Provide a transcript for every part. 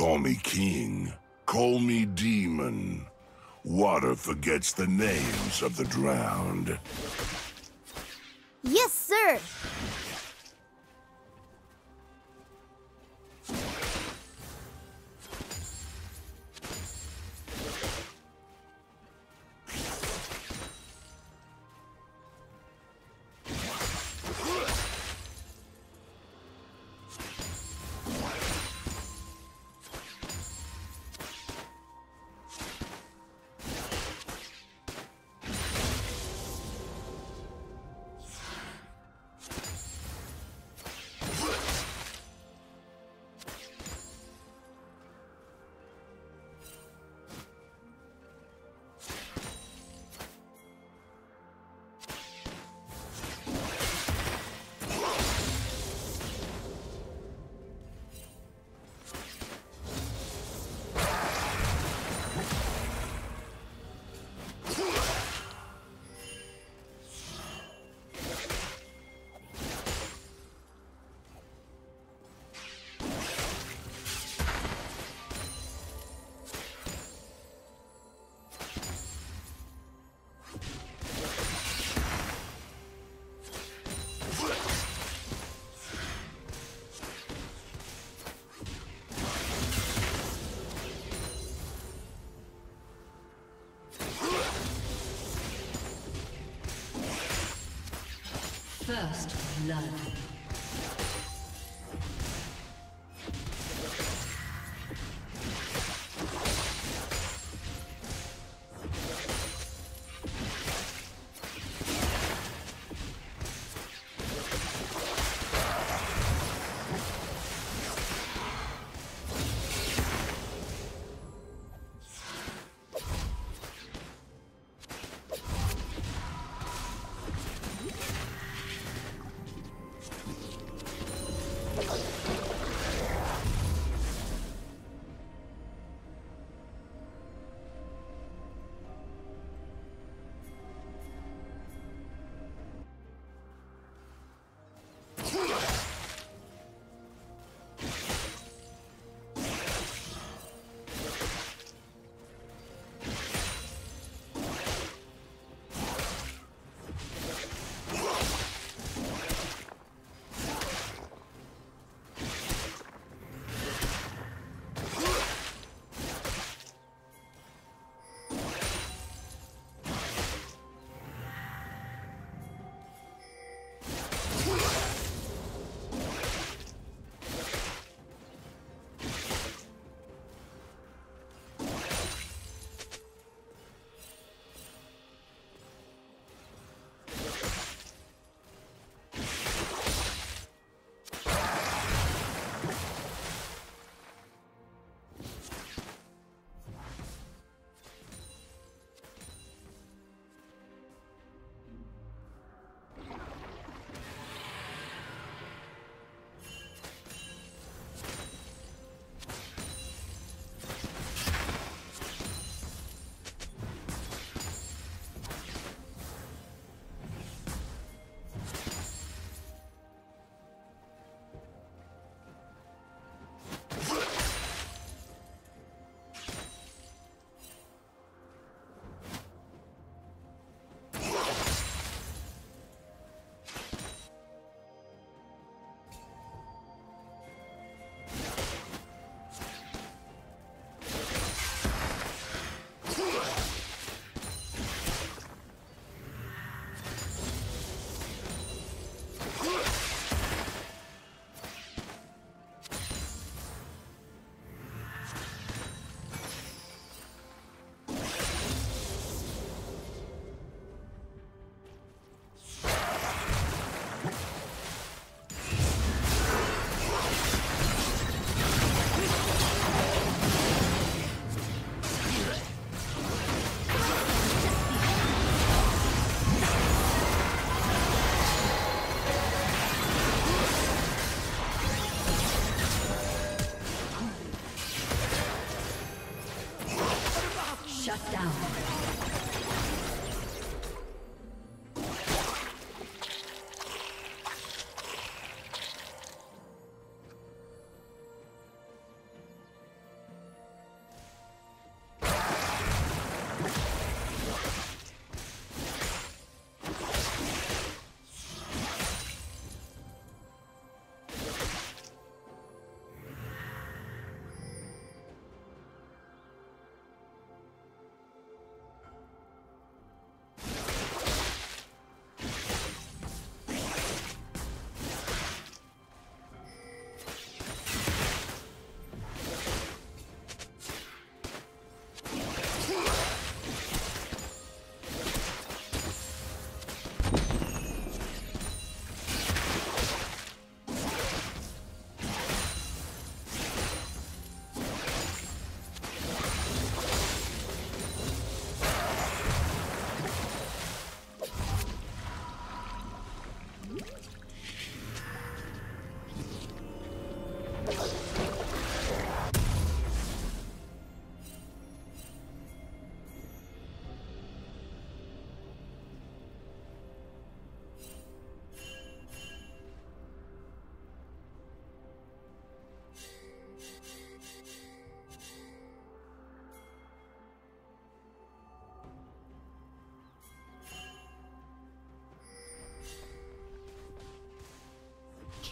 Call me king. Call me demon. Water forgets the names of the drowned. Yes, sir! First blood.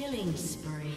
Killing spree.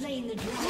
slain the dragon.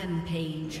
Rampage.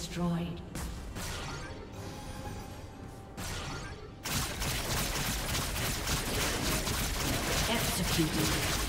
Destroyed. Executed.